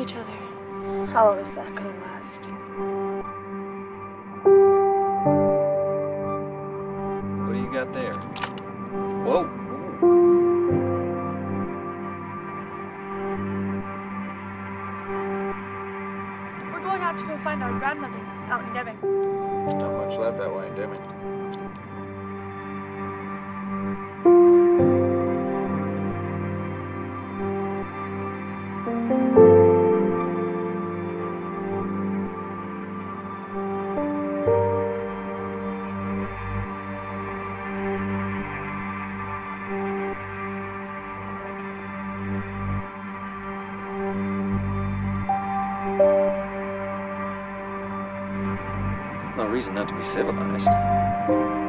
each other. How long is that gonna last? What do you got there? Whoa. We're going out to go find our grandmother out in Devon. Not much left that way in Deming. No reason not to be civilized.